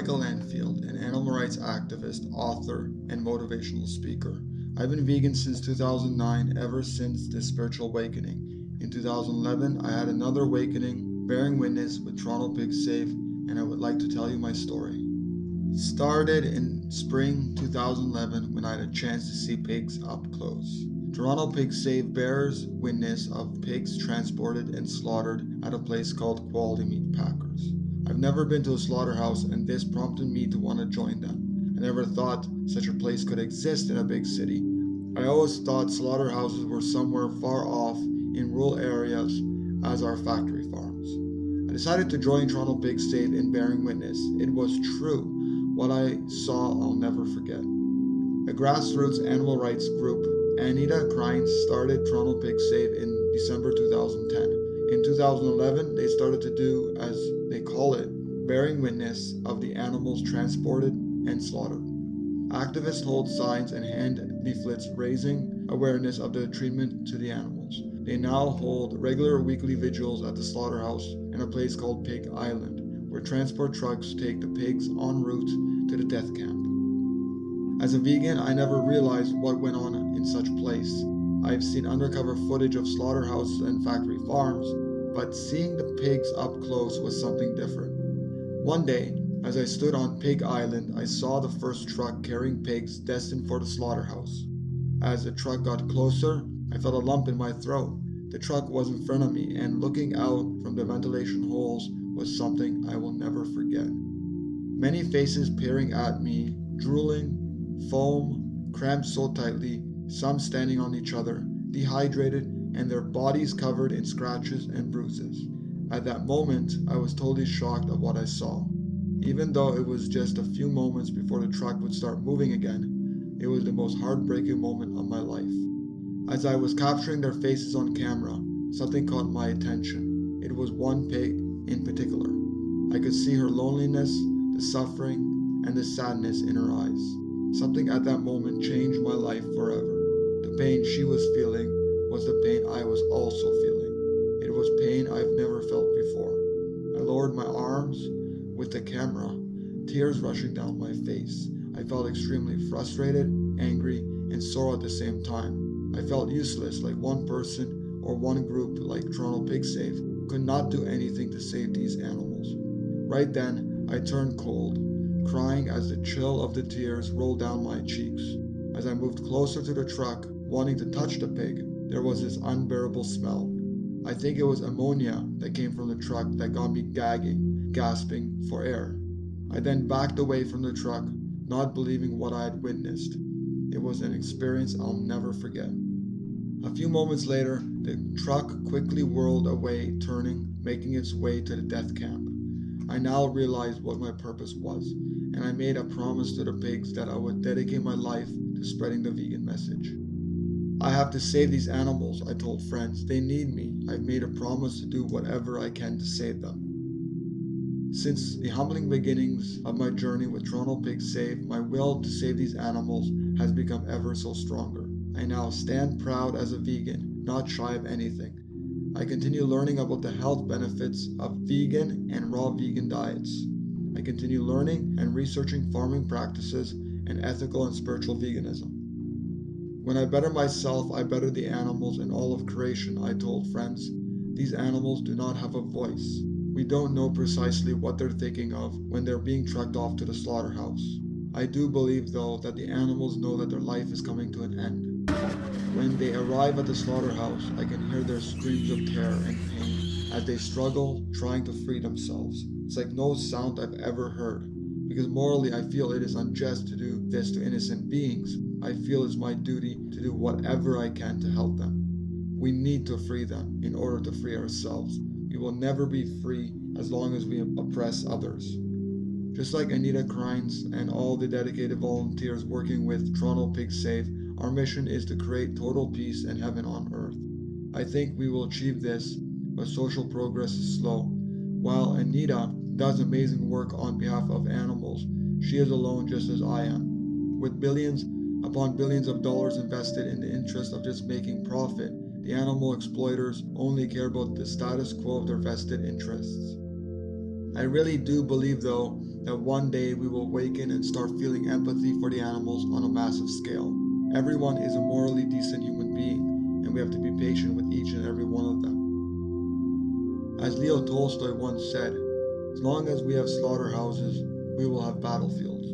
Michael Lanfield, an animal rights activist, author, and motivational speaker. I've been vegan since 2009, ever since this spiritual awakening. In 2011, I had another awakening, bearing witness with Toronto Pig Save, and I would like to tell you my story. It started in spring 2011 when I had a chance to see pigs up close. Toronto Pig Save bears witness of pigs transported and slaughtered at a place called Quality Meat Packers. I've never been to a slaughterhouse, and this prompted me to want to join them. I never thought such a place could exist in a big city. I always thought slaughterhouses were somewhere far off in rural areas as are factory farms. I decided to join Toronto Pig Save in bearing witness. It was true. What I saw, I'll never forget. A grassroots animal rights group, Anita Krajnc, started Toronto Pig Save in December 2010. In 2011, they started to do, as they call it, bearing witness of the animals transported and slaughtered. Activists hold signs and hand leaflets raising awareness of the treatment to the animals. They now hold regular weekly vigils at the slaughterhouse in a place called Pig Island, where transport trucks take the pigs en route to the death camp. As a vegan, I never realized what went on in such place I've seen undercover footage of slaughterhouses and factory farms, but seeing the pigs up close was something different. One day, as I stood on Pig Island, I saw the first truck carrying pigs destined for the slaughterhouse. As the truck got closer, I felt a lump in my throat. The truck was in front of me, and looking out from the ventilation holes was something I will never forget. Many faces peering at me, drooling, foam, crammed so tightly some standing on each other, dehydrated, and their bodies covered in scratches and bruises. At that moment, I was totally shocked at what I saw. Even though it was just a few moments before the truck would start moving again, it was the most heartbreaking moment of my life. As I was capturing their faces on camera, something caught my attention. It was one pig in particular. I could see her loneliness, the suffering, and the sadness in her eyes. Something at that moment changed my life forever. Pain she was feeling was the pain I was also feeling. It was pain I've never felt before. I lowered my arms with the camera, tears rushing down my face. I felt extremely frustrated, angry, and sore at the same time. I felt useless, like one person or one group like Toronto Pig Save could not do anything to save these animals. Right then, I turned cold, crying as the chill of the tears rolled down my cheeks. As I moved closer to the truck, wanting to touch the pig, there was this unbearable smell. I think it was ammonia that came from the truck that got me gagging, gasping for air. I then backed away from the truck, not believing what I had witnessed. It was an experience I'll never forget. A few moments later, the truck quickly whirled away, turning, making its way to the death camp. I now realized what my purpose was, and I made a promise to the pigs that I would dedicate my life to spreading the vegan message. I have to save these animals, I told friends. They need me. I've made a promise to do whatever I can to save them. Since the humbling beginnings of my journey with Toronto Pig Save, my will to save these animals has become ever so stronger. I now stand proud as a vegan, not shy of anything. I continue learning about the health benefits of vegan and raw vegan diets. I continue learning and researching farming practices and ethical and spiritual veganism. When I better myself, I better the animals and all of creation, I told friends. These animals do not have a voice. We don't know precisely what they're thinking of when they're being trucked off to the slaughterhouse. I do believe, though, that the animals know that their life is coming to an end. When they arrive at the slaughterhouse, I can hear their screams of terror and pain as they struggle trying to free themselves. It's like no sound I've ever heard because morally I feel it is unjust to do this to innocent beings. I feel it's my duty to do whatever I can to help them. We need to free them in order to free ourselves. We will never be free as long as we oppress others. Just like Anita Krajnc and all the dedicated volunteers working with Toronto Pig Save, our mission is to create total peace and heaven on earth. I think we will achieve this, but social progress is slow. While Anita does amazing work on behalf of animals. She is alone just as I am. With billions upon billions of dollars invested in the interest of just making profit, the animal exploiters only care about the status quo of their vested interests. I really do believe, though, that one day we will awaken and start feeling empathy for the animals on a massive scale. Everyone is a morally decent human being, and we have to be patient with each and every one of them. As Leo Tolstoy once said, as long as we have slaughterhouses, we will have battlefields.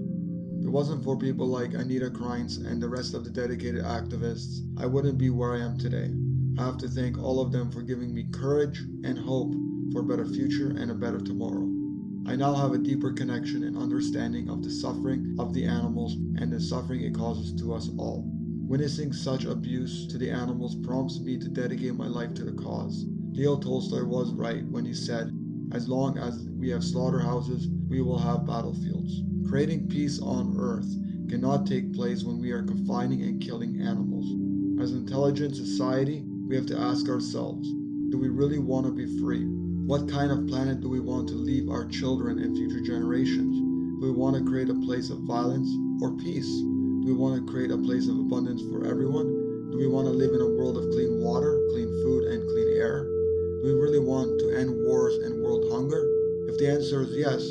If it wasn't for people like Anita Krajnc and the rest of the dedicated activists, I wouldn't be where I am today. I have to thank all of them for giving me courage and hope for a better future and a better tomorrow. I now have a deeper connection and understanding of the suffering of the animals and the suffering it causes to us all. Witnessing such abuse to the animals prompts me to dedicate my life to the cause. Leo Tolstoy was right when he said, As long as we have slaughterhouses, we will have battlefields. Creating peace on earth cannot take place when we are confining and killing animals. As an intelligent society, we have to ask ourselves do we really want to be free? What kind of planet do we want to leave our children and future generations? Do we want to create a place of violence or peace? Do we want to create a place of abundance for everyone? Do we want to live in a world of clean water, clean food, and clean air? We really want to end wars and world hunger? If the answer is yes,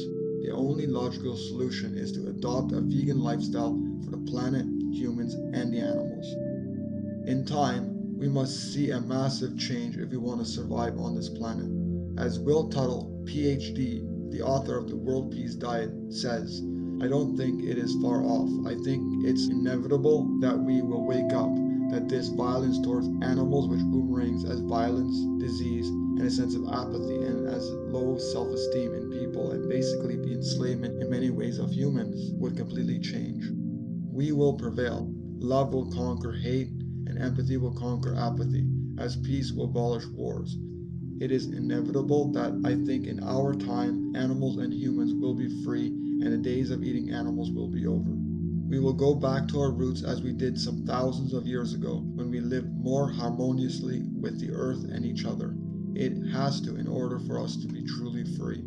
the only logical solution is to adopt a vegan lifestyle for the planet, humans, and the animals. In time, we must see a massive change if we want to survive on this planet. As Will Tuttle, PhD, the author of the World Peace Diet, says, I don't think it is far off. I think it's inevitable that we will wake up, that this violence towards animals, which boomerangs as violence, disease, and a sense of apathy, and as low self esteem in people, and basically the enslavement in many ways of humans, would completely change. We will prevail. Love will conquer hate, and empathy will conquer apathy, as peace will abolish wars. It is inevitable that I think in our time, animals and humans will be free and the days of eating animals will be over. We will go back to our roots as we did some thousands of years ago when we lived more harmoniously with the earth and each other. It has to in order for us to be truly free.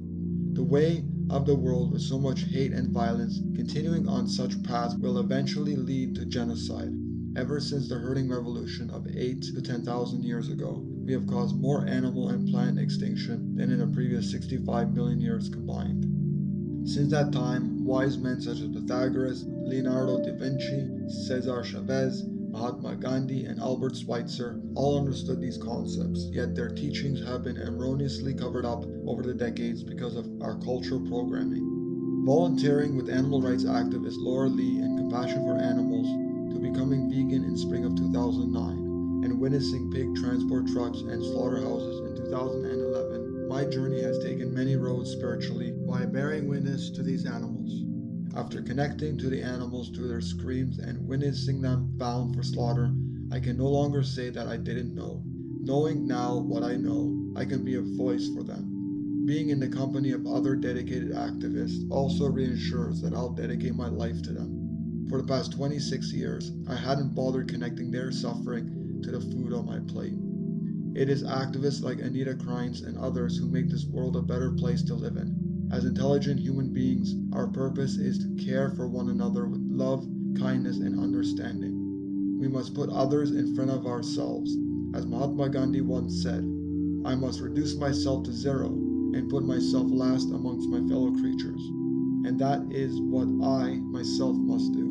The way of the world with so much hate and violence, continuing on such paths will eventually lead to genocide. Ever since the herding revolution of 8 to 10,000 years ago, we have caused more animal and plant extinction than in the previous 65 million years combined. Since that time, wise men such as Pythagoras, Leonardo da Vinci, Cesar Chavez, Mahatma Gandhi, and Albert Schweitzer all understood these concepts, yet their teachings have been erroneously covered up over the decades because of our cultural programming. Volunteering with animal rights activist Laura Lee and Compassion for Animals to becoming vegan in spring of 2009 and witnessing pig transport trucks and slaughterhouses in 2011, my journey has taken many roads spiritually by bearing witness to these animals. After connecting to the animals through their screams and witnessing them bound for slaughter, I can no longer say that I didn't know. Knowing now what I know, I can be a voice for them. Being in the company of other dedicated activists also reassures that I'll dedicate my life to them. For the past 26 years, I hadn't bothered connecting their suffering to the food on my plate. It is activists like Anita Krajnc and others who make this world a better place to live in. As intelligent human beings, our purpose is to care for one another with love, kindness, and understanding. We must put others in front of ourselves. As Mahatma Gandhi once said, I must reduce myself to zero and put myself last amongst my fellow creatures. And that is what I myself must do.